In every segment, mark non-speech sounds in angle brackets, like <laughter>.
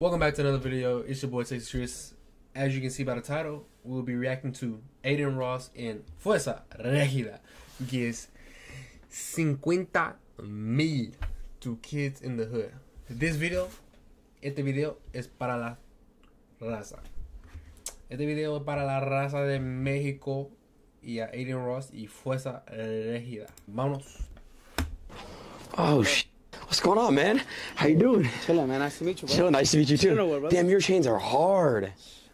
Welcome back to another video. It's your boy Texas. As you can see by the title, we will be reacting to Aiden Ross in Fuerza Regida gives 50 mil to kids in the hood. This video, este video es para la raza. Este video es para la raza de México y a Aiden Ross y Fuerza Regida. Vámonos. Oh, sh- what's going on, man? How you doing? Chillin', man. Nice to meet you, bro. Chill, nice to meet you too. Chillin' with. Damn, your chains are hard.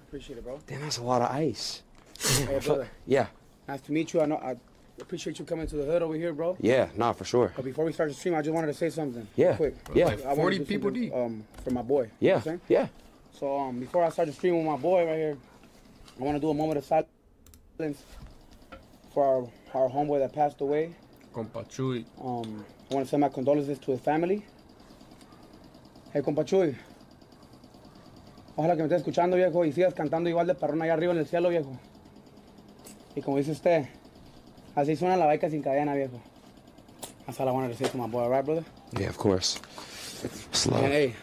Appreciate it, bro. Damn, that's a lot of ice. Hey, brother. Yeah, Nice to meet you. I know I appreciate you coming to the hood over here, bro. yeah, nah, for sure. But before we start the stream, I just wanted to say something. Yeah, Quick. yeah. Like I wanna 40 people deep. Um, for my boy. You know Yeah, what I'm saying? yeah. So um, before I start the stream with my boy right here, I want to do a moment of silence for our, our homeboy that passed away. Compa Chuy. Um, I want to send my condolences to the family. Hey, compa Chuy. Ojalá que me estés escuchando, viejo, y sigas cantando igual de perrón allá arriba en el cielo, viejo. Y como dice usted, así suena la baica sin cadena, viejo. That's all I wanted to say to my boy, all right, brother? Yeah, of course. Slow. And hey,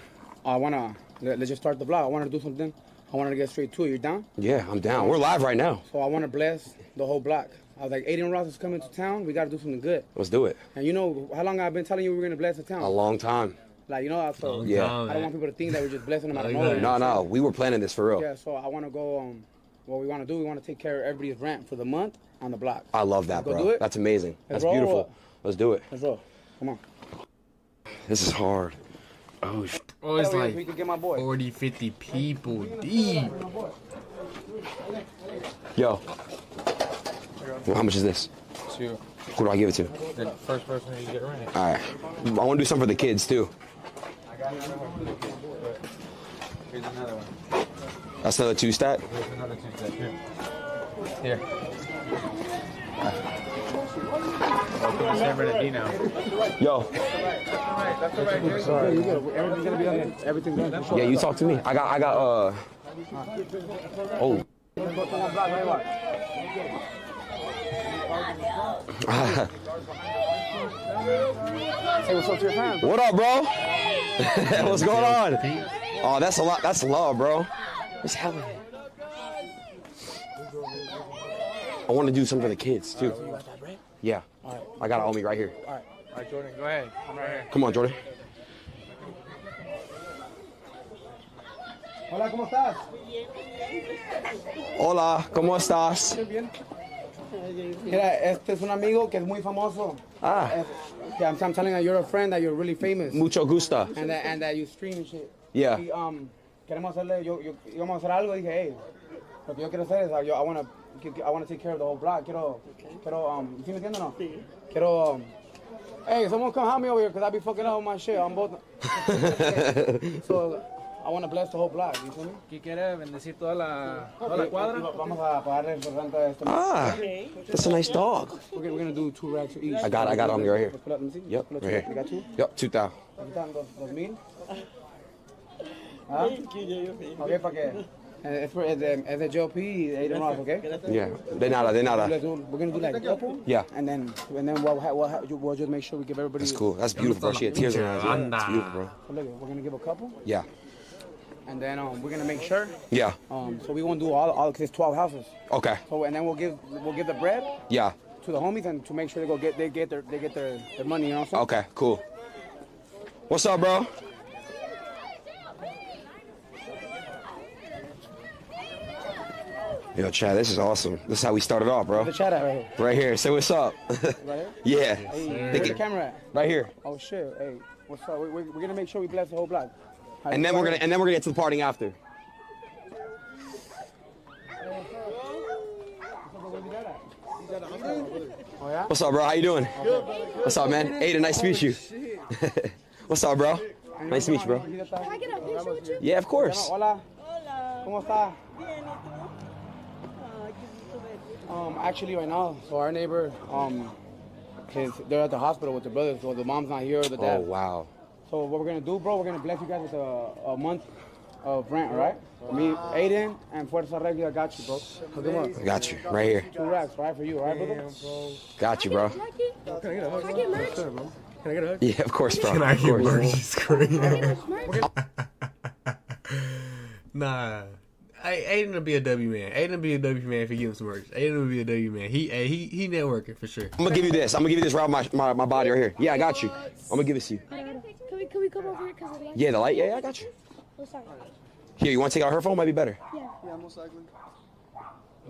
I want to, let, let's just start the vlog. I want to do something. I wanted to get straight to it. You down? Yeah, I'm down. We're live right now. So I want to bless the whole block. I was like, Adin Ross is coming to town. We got to do something good. Let's do it. And you know how long I've been telling you we were going to bless the town? A long time. Like, you know, so Long Yeah. time, I don't man. want people to think that we're just blessing them out <laughs> of nowhere. that. No, no, we were planning this for real. Yeah, so I want to go. Um, what we want to do, we want to take care of everybody's rent for the month on the block. I love that, Go bro. do it? That's amazing. That's Let's roll. beautiful. Let's do it. Let's roll. Come on. This is hard. Oh, sh- Oh, it's like we can get my boy. 40, 50 people deep. yo. Well, how much is this? to Who do I give it to? the first person you get right. All right. I want to do something for the kids too. Here's another one. That's another two stat. Here's another two step here. Here. Welcome to San Bernardino. Yo, Yeah, you get it. Everything's gonna be. Everything's for sure. yeah, you talk to me. I got, I got, uh. Oh. Let's go to one block right away. Say what's up to your fans. what up, bro? <laughs> What's going on? Oh, that's a lot. That's love, bro. What's happening? I want to do something for the kids too. Yeah. I got a homie right here. All right. All right, Jordan, go ahead. Come right here. Come on, Jordan. Hola, ¿cómo estás? Hola, ¿cómo estás? Mira, este es un amigo que es muy famoso. Ah, Yeah, I'm, I'm telling you, you're a friend, that you're really famous. mucho gusta. And that, and that you stream and shit. Yeah. Y, um, queremos hacerle, yo, yo, íbamos a hacer algo y dije, hey, lo que yo quiero hacer es, yo, I want to I wanna take care of the whole block. Quiero, quiero, um, ¿sí me entiendes o no? Quiero, um, hey, someone come help me over here because I be fucking up with my shit. I'm both. <laughs> <laughs> so, I want to bless the whole block, you feel me? ¿Qué quiere bendecir toda la, toda la Y- y cuadra? Vamos a pagarle el renta de este. Ah, that's a nice dog. We're gonna, we're gonna do two racks each. I got it, I got it, I'm right here. Let's pull up, let me see. Yep, right here. You got two? Yep, 2000. Aquí están dos, dos mil. ¿Ah? Ok, para que. eh, Es, por- es de, es de JOP y Adin Ross, okay? Yeah, de nada, de nada. We're gonna do like a couple. Yeah. And then, and then we'll, ha- we'll, we'll just make sure we give everybody. That's cool. That's beautiful, bro. She had tears in her eyes. Yeah, That's beautiful, bro. So look, we're gonna give a couple, Yeah, and then um, we're gonna make sure. yeah. Um, so we won't do all, all because it's 12 houses. Okay. So and then we'll give, we'll give the bread Yeah. to the homies and to make sure they go get, they get their, they get their, their money. You know what I'm saying? Okay, cool. What's up, bro? Yo, Chad, this is awesome. This is how we started off, bro. The chat at right here. Right here. Say what's up. <laughs> Right here. yeah. Hey, where's the camera at? Right here. Oh shit! Hey, what's up? We, we, we're gonna make sure we bless the whole block. And then we're gonna and then we're gonna get to the party after. Oh yeah. What's up, bro? How you doing? What's up, man? Adin, nice to meet you. <laughs> What's up, bro? Nice to meet you, bro. Can I get a picture with you? Yeah, of course. Hola. Hola. ¿Cómo está? Bien, ¿y tú? Ay, qué gusto verte. Um, actually, right now, so our neighbor, um, his, they're at the hospital with their brothers, so the mom's not here or the Oh dad. wow. So what we're gonna do, bro? We're gonna bless you guys with a, a month of rent, all right? Me, Adin, and Fuerza Regida got you, bro. Hook him up. I got you right here. Two racks, right for you, all right, brother? Got you, bro. Can I get, can I get merch? Yeah, of course, bro. Can I Of course. Margie scream? Can I get merch? <laughs> Nah. Hey, Adin will be a W man. Adin will be a W man if he gives some merch. Adin will be a W man. He hey, he he networking for sure. I'm gonna give you this. I'm gonna give you this right my, my, my body right here. Yeah, I got you. I'm gonna give this to you. Can we, can we come over here because of the light? Yeah, the light. Yeah, yeah, I got you. Oh, sorry. Here, you want to take out her phone? Might be better. Yeah. Yeah, most likely.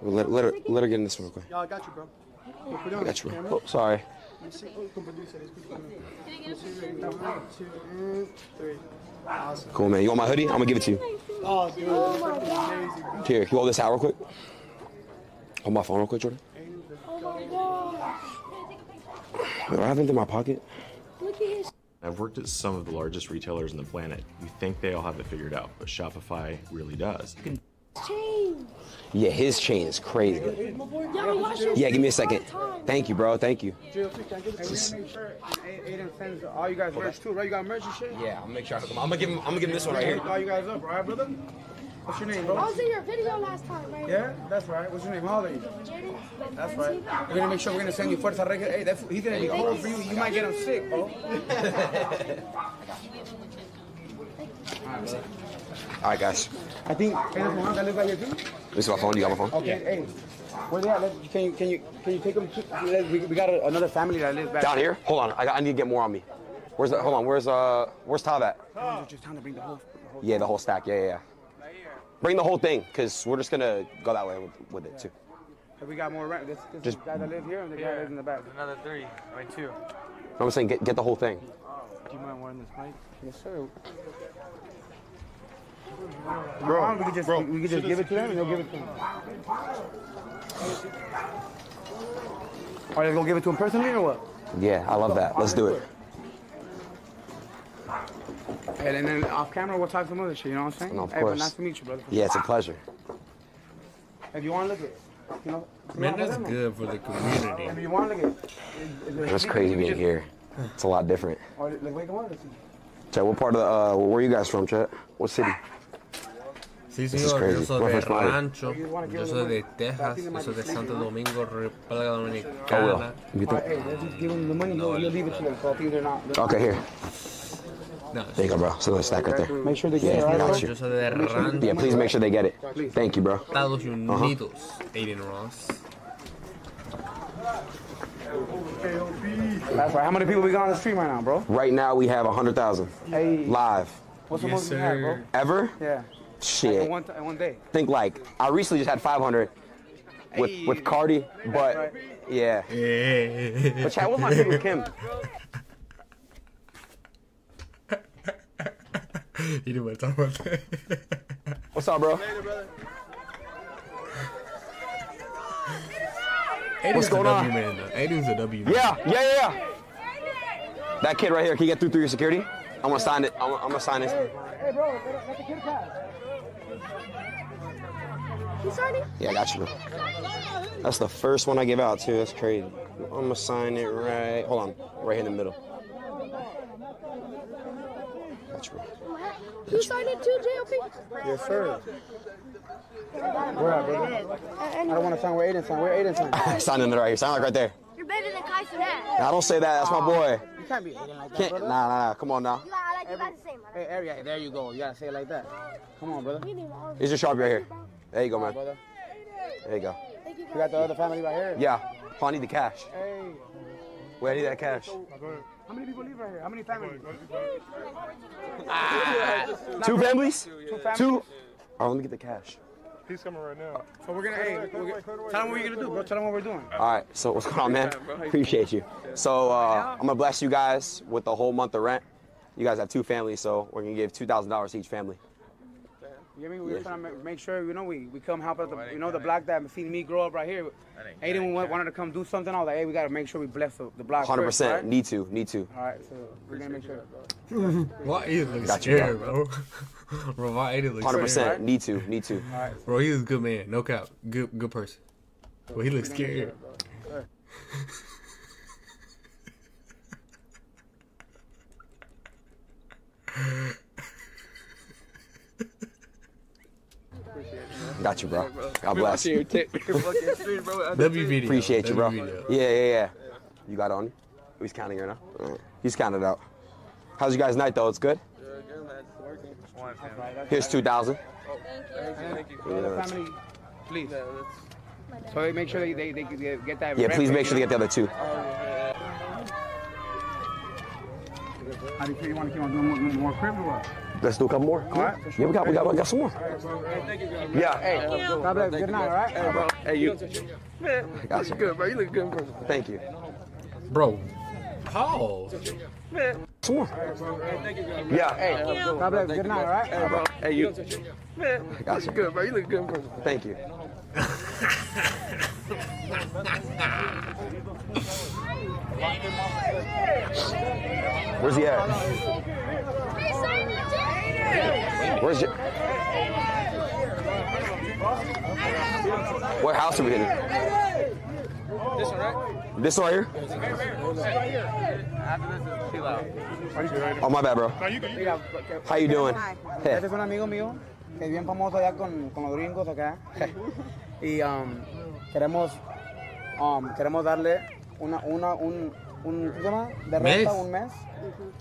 Let, let her let her get in this one real quick. Yeah, I got you, bro. I got you, bro. Oh, sorry. Cool, man. You want my hoodie? I'm gonna give it to you. Oh, dude. Oh my god. Here, you hold this out real quick. Hold my phone real quick, Jordan. Oh my god. Wait, what happened to my pocket? Look at his. I've worked at some of the largest retailers on the planet. You think they all have it figured out, but Shopify really does. chain. Yeah, his chain is crazy. Y'all watch your Yeah, give me a second. Thank you, bro. Thank you. Hey, we're gonna make sure Adin sends all you guys merch too, right? You got merch and shit? Yeah, I'm gonna make sure I I'm gonna give him. I'm gonna give him this one right here. all you guys up, right, brother? What's your name, bro? I was in your video last time, right? Yeah, that's right. What's your name? How old are you? Jaden? That's right. We're gonna make sure we're gonna send you Fuerza Regida. Hey, that, he's gonna be cold for you. You might get him sick, bro. <laughs> All right, guys. I think Aiden Juan that lives right here too. This is my phone. You got my phone? Okay, hey, where they at? Let, can you can you can you take them? To, let, we, we got a, another family that lives back Down here? Hold on. I, got, I need to get more on me. Where's the? Hold on. Where's uh? Where's Tav at? You're just trying to bring. The whole Yeah, the whole stack. Yeah, yeah, yeah. Bring the whole thing, cause we're just gonna go that way with, with it too. Have we got more rent. This, this Just- guy that lives here and the guy that lives in the back. Another three. I mean, two. I'm saying get get the whole thing. Oh. Do you mind wearing this mic? Yes, sir. Bro, we could just we could just give it to them and they'll give it to him. Are they gonna give it to him personally or what? Yeah, I love that. Let's do it. And then off camera we'll talk some other shit. You know what I'm saying? No, of hey, but nice to meet you, brother. Yeah, it's a pleasure. If you want to look at, it. you know. Man, that's good for the community. If community. you want to look at, is- is That's crazy being here. It's a lot different. Or like, wait, come on, let's see. Chet, what part of the? Uh, where are you guys from, Chet? What city? Sí, is señor. crazy. Yo soy What de first line? Rancho. Yo soy de Texas. Yo soy de Santo Domingo, República Oh, Dominicana. will. You All right, think? hey, just give them the money. He'll, he'll leave it to them. So I think they're not. Okay, here. No, There you go, bro. So the stack right there. Make sure they get Yeah, it right. got you. yo soy de Rancho, Yeah, please make sure they get it. Thank you, bro. Estados uh-huh. Unidos. Adin Ross. That's right. How many people we got on the stream right now, bro? Right now we have 100,000 Hey, live. what's the Yes, most we have, bro? Ever? Yeah. In Shit. one, in one day. Think like I recently just had 500 with with Cardi, but yeah. Yeah. But Chad, what's my shit with Kim? <laughs> <laughs> you didn't want to talk about that. <laughs> What's up, bro? Adin's What's going a on? Man, though. Adin's a W man. Yeah, yeah, yeah, yeah. That kid right here, can you get through through your security? I'm gonna sign it. I'm, I'm gonna sign this. Hey, bro, let the kid pass. You started? Yeah, I got you, bro. That's the first one I give out too. That's crazy. I'm gonna sign it right. Hold on, right here in the middle. Got you, bro. signed it too, JOP? Yes, sir. Where at, brother? I don't want to sign where Adin signed. Where Adin signed? sign <laughs> in there right here. Sign like right there. You're better than Kai Cenat. I don't say that. That's my boy. You can't be Adin like that, Can't. Nah, nah, nah. Come on now. You got, I like you got the same. I Hey, area, there you go. You gotta say it like that. Come on, brother. like you all. Here's your sharpie right here. There you go, man. Brother. There you go. You, We got the other family right here. Yeah. Oh, I need the cash. Hey, Where I need that cash. How many people live right here? How many families? Two families? Two families. Two. Oh, let me get the cash. He's coming right now. So we're gonna, hey, we're gonna, tell them what you're gonna do, bro. Tell them what we're doing. All right. So what's going on, man? Appreciate you. So uh, I'm gonna bless you guys with the whole month of rent. You guys have two families, so we're gonna give two thousand dollars each family. You know what I mean? We're trying to make sure, you know, we, we come help out the, you know, the block that seen me grow up right here. Adin wa- wanted to come do something. I was like, hey, we gotta make sure we bless the, the block. Hundred first, percent. right? Need to. Need to. All right, so we're gonna make sure. <laughs> Why he looks Got you, scared, bro? <laughs> bro, why Adin looks Hundred scared? percent. Need to. Need to. all right Bro, he was a good man. No cap. Good good person. But he looks scared. <laughs> Got you, bro. God bless. W video. Appreciate you, bro. Yeah, yeah, yeah. You got on? He's counting right now. He's counted out. How's you guys' night though? It's good. Here's two thousand. Thank you. The other family, please. So make sure they, they, they, they get that. Yeah, please make sure they get the other two. know? How do you feel? You want to keep on doing more, more crib or what? Let's do a couple more. All right, Yeah, we got, we got, we got some more. Yeah. Hey, God bless. Good night, all right? Hey, bro. Hey, you. Man, Got you. good, bro. You look good in. Thank you. Bro, pause. Some more. Yeah. Hey, God bless. Good night, all right? Hey, bro. hey, you. Man, Got you. good, bro. You look good in. Thank you. <laughs> Where's he at? Where's your? What house are we in? This one, right? This one right here? Oh, my bad, bro. Mira, How you doing? Este es un amigo mío que es bien famoso allá con, con los gringos acá. <laughs> y um, queremos, um, queremos darle una, una, un, un, ¿cómo se llama? De renta Mes. un mes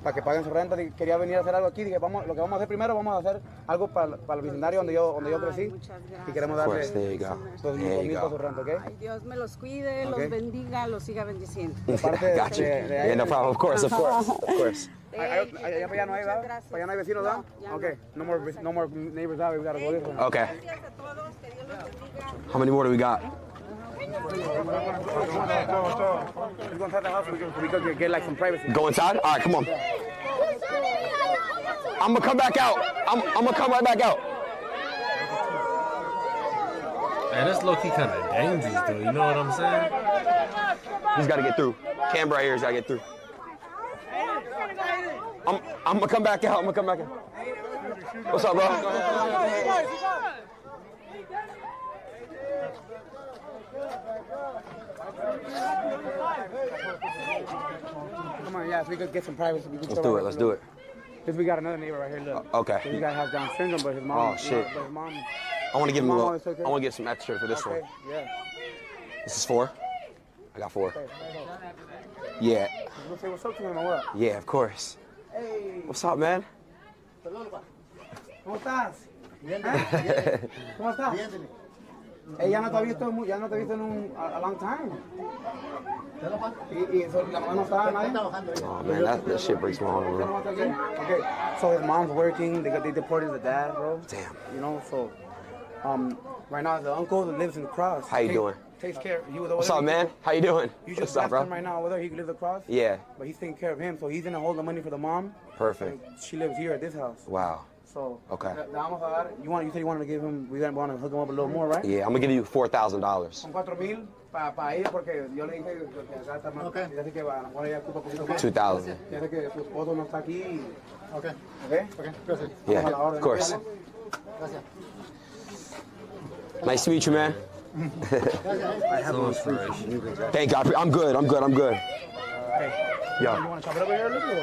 para que paguen su renta. Quería venir a hacer algo aquí. Dije, vamos, lo que vamos a hacer primero, vamos a hacer algo para, para el vecindario donde yo, donde yo Ay, crecí. muchas gracias. Y queremos Of darle you go. dos mil su renta, ¿ok? Ay, Dios me los cuide, Ok. los bendiga, los siga bendiciendo. De <laughs> parte de, Got you. de- de Yeah, no problem. Of course, of course, of course. Ay, ay, ay, Allá para allá no hay, ¿verdad? Para allá no hay vecinos, ¿verdad? No, Okay, no more, no more neighbors out. We gotta go this one. Okay. How many more do we got? Going inside the house we can, we can get, like some privacy. Go inside? All right, come on. I'm gonna come back out. I'm, I'm gonna come right back out. Man, that's low key kind of dangerous, though. You know what I'm saying? He's gotta get through. Cam right here, he's gotta get through. I'm, I'm gonna come back out. I'm gonna come back out. What's up, bro? Come on, yeah, so we could get some privacy. We can Let's do it. Let's do it. Because we got another neighbor right here. Look. Oh, okay. This guy has Down syndrome, but his mom. Oh, shit. But his mom. I wanna give him a little. always took I wanna get some extra for this Okay. one. Yeah. This is four. I got four. Yeah. We'll say what's up to him or what? Yeah, of course. Hey, What's up, man? ¿cómo estás? Bien. ¿Eh? ¿Cómo estás? Ella ya no te ha visto, mu- ya no te ha visto en un a, a long time. Y, y so, la mamá no está, nadie. Oh man, that, that shit breaks my heart, bro. no está aquí. Okay. So his mom's working. They got they deported the dad, bro. Damn. You know, so um, right now the uncle that lives in the cross. How you take- doing? Takes care. He was over What's up, man? How you doing? You What's just up, left bro? him right now over there. He lives across. Yeah, But he's taking care of him, so he's gonna hold the money for the mom. perfect. She lives here at this house. Wow. So Okay. le- le vamos a dar- You want? You said you wanted to give him. We want to hook him up a little more, right? Yeah, I'm gonna give you four thousand dollars. Son cuatro mil para pa ella porque yo le dije que acá está más. Ya sé que va, a lo mejor ella ocupa poquito más. Two thousand. Ya sé que su esposo no está aquí. Ok. Ok. Gracias. Yeah, Vamos a la orden. of course. Nice to meet you, man. So inspirational. Thank you. I pre- I'm good. I'm good. I'm good. You want to chop it up here, Luke, or, or, or,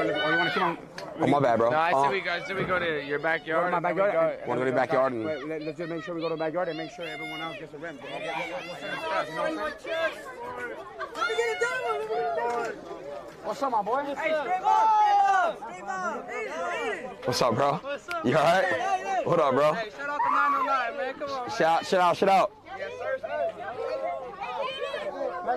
or you want to keep on? oh my bad, bro. No, I Uh, said we go. I said we go to your backyard. my and then we backyard. go- Wanna go to the backyard and- Wait, let, us just make sure we go to the backyard and make sure everyone else gets a rent. We'll, we'll, we'll send it fast, you know what I'm saying? What's up, my boy? What's up, bro? You all right? What up, bro? Hey, shout out to 909, man. Come on. Shout, shout out, shout out. Want to give some of the kids?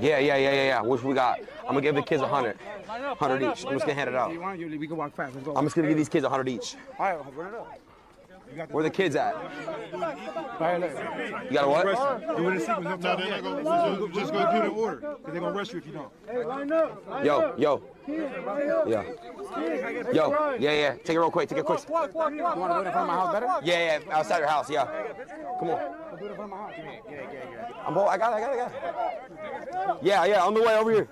Yeah, yeah, yeah, yeah, yeah. Which we got? I'm gonna give the kids a hundred. Hundred each. I'm just gonna hand it out. You want? We can walk fast. I'm just gonna give these kids a hundred each. All right, run it up. Where the kids at? Right. You got a what? Do it in sequence. No, they're not gonna just, just go do it in order. Cause they're gonna rush you if you don't. line Yo, yo. Yeah. Yo, yeah, yeah. Take it real quick. Take it quick. You want to do it in front of my house better? Yeah, yeah. Outside your house. Yeah. Come on. Do it in front of my house. Yeah, yeah, yeah. I'm. I got it. I got it. I got it. Yeah, yeah. On the way over here.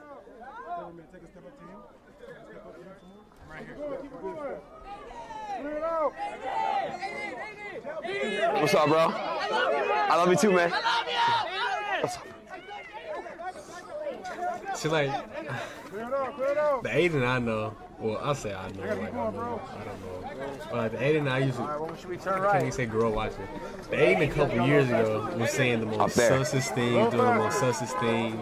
What's up, bro? I love you too, man. What's up? She like the Adin I know. Well, I'll say I know. Like I know. I don't know. But the Adin I usually. I can't even say grow watching. The Adin a couple years ago was saying the most there. sussest things, doing the most sussest things.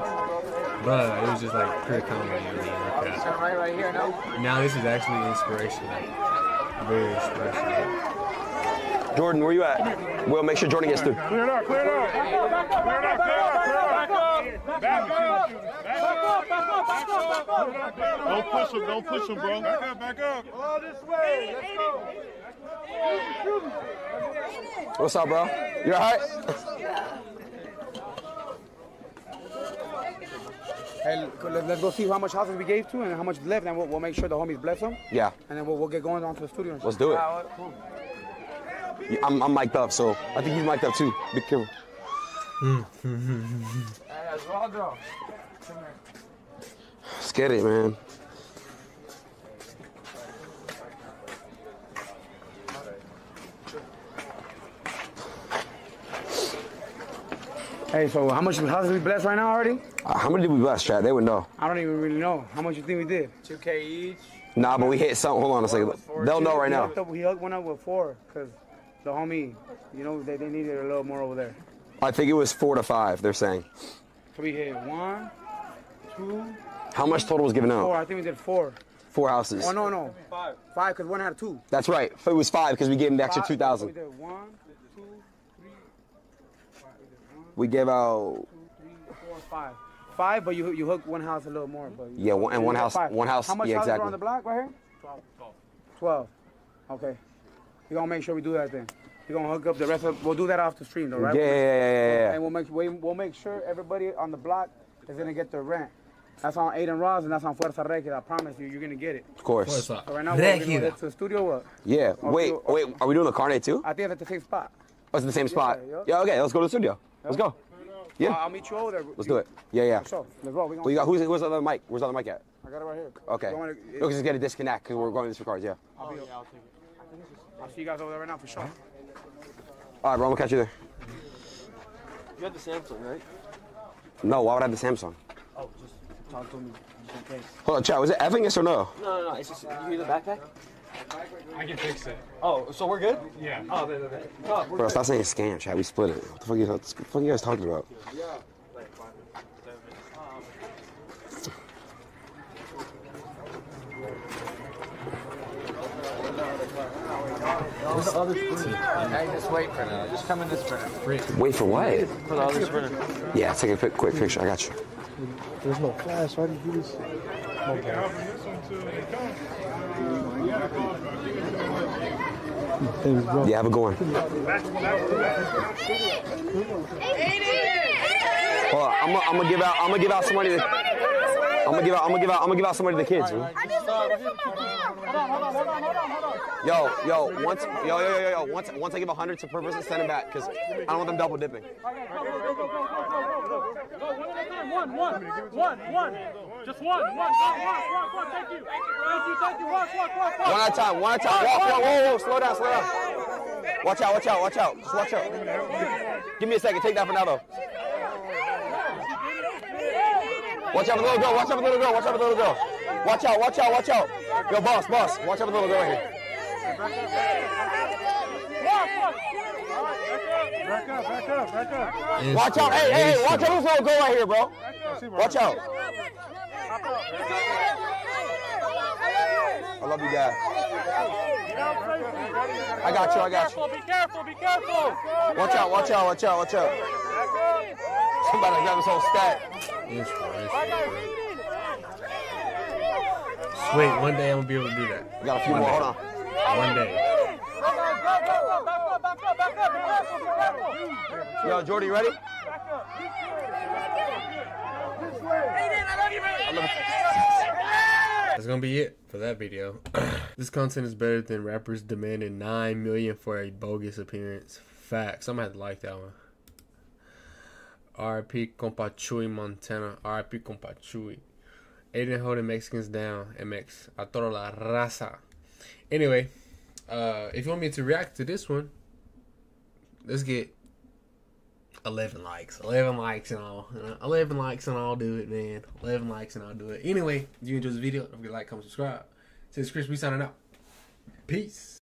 Bruh, it was just like pure comedy. I mean, okay. Right, right here. Now this is actually inspirational. Very special. Jordan, where you at? We'll make sure Jordan gets through. Clear it up, clear it up. Clear it up, clear it up, clear it up. Back up. Back up. Back up. Don't push him, don't push him, bro. Back up, back up. All this way. Let's go. What's up, bro? You all right? Hey, let- let's go see how much houses we gave to and how much left, and we'll, we'll make sure the homies bless them, Yeah, and then we'll, we'll get going on to the studio. and let's shit. do it. Ah, well, come on. Yeah, I'm, I'm mic'd up, so I think he's mic'd up too. Be careful. Let's get it, man. Hey, so how much houses we blessed right now already? Uh, how many did we bless, chat? They would know. I don't even really know. How much you think we did? 2K each. Nah, but we hit something. Hold on a second. They'll know right now. hooked We hooked one up with four, because the homie, you know, they, they needed a little more over there. I think it was four to five. They're saying. So we hit one, two, How much total was given out? four. I think we did four. Four houses. Oh, no, no. Five. Five, because one had two. That's right. It was five because we gave him the extra Five- two We thousand. did one, two, three, five. We We gave out two, three, four, five. Five, but you you hooked one house a little more. But Yeah, one- and one house- five. one house- How much yeah, houses are exactly. on the block right here? Twelve. Twelve. Okay. We're gonna make sure we do that then. We're gonna hook up the rest of. We'll do that off the stream though, yeah, right? yeah, yeah, yeah, yeah. And we'll make we, we'll make sure everybody on the block is gonna get their rent. That's on Adin Ross and that's on Fuerza Reggae. I promise you, you're gonna get it. Of course. So right now we're gonna Regida. head to the studio. What? Yeah. Wait, do- wait. Are we doing the carnet too? I think it's at the same spot. Oh, it's in the same spot. yeah. Yeah. Okay. Let's go to the studio. Let's go. Yeah. I'll meet you over there. Let's do it. Yeah, yeah. So let's roll. We Well, you got who's who's the other mic? Where's the other mic at? I got it right here. Okay. You want me No, to- 'cause it's gonna disconnect because we're going to different cars. Yeah. I'll, be, I'll see you guys over there right now for sure. All right, bro. I'm gonna catch you there. You had the Samsung, right? No, why would I have the Samsung? Oh, just talk to me just in case. Hold on, chat. Was it effing yes or no? No, no, no. It's just, you hear the backpack? I can fix it. Oh, so we're good? Yeah. Oh, okay, okay. No, we're Bro, stop saying scam, chat. We split it. What the fuck, you, what the fuck you guys talking about? Hey, just wait for now. Just come in this sprinter. Wait for what? For the other sprinter. Yeah, take a quick, quick picture. I got you. This one too. Yeah, have a good one. Hold on, I'm gonna I'm gonna give out. I'm gonna give out some money. To, I'm gonna give out. I'm gonna give out. I'm gonna give out some money to the kids. man. Yo, yo, once, yo, yo, yo, yo, once, once I give a hundred to per person, send it back, cause I don't want them double dipping. One, one, one, one. Just one, one, one, one, one, one. Thank you. Thank you, thank you. Walk, walk, walk, walk. One at a time. One at a time. Walk, walk, whoa, slow down, slow down. Watch out, watch out, watch out. Just watch out. Give me a second. Take that for now, though. Watch out for the little girl. Watch out for the little girl. Watch out for the little girl. Watch out, watch out, watch out. Yo, boss, boss. Watch out for the little girl here. Back up, back up, back up. Watch out. Hey, hey, hey, watch out this little girl right here, bro. Watch out. I love you guys. I got you, I got you. Be careful, be careful. Watch out, watch out, watch out, watch out. Somebody grab this whole stack. Inspirational. Sweet, one day I'm gonna be able to do that. We got a few more. Hold on. One day. Yo, Jordy, you ready? That's gonna be it for that video. <clears throat> this content is better than rappers demanding nine million for a bogus appearance. Facts. I'm gonna like that one. R.I.P. Compa Chuy Montana. R.I.P. Compa Chuy. Adin holding Mexicans down. MX. A toda la raza. Anyway, uh, if you want me to react to this one, let's get 11 likes. 11 likes and all. 11 likes and I'll do it, man. 11 likes and I'll do it. Anyway, if you enjoyed this video, don't forget to like, comment, subscribe. This Chris, we signing out. Peace.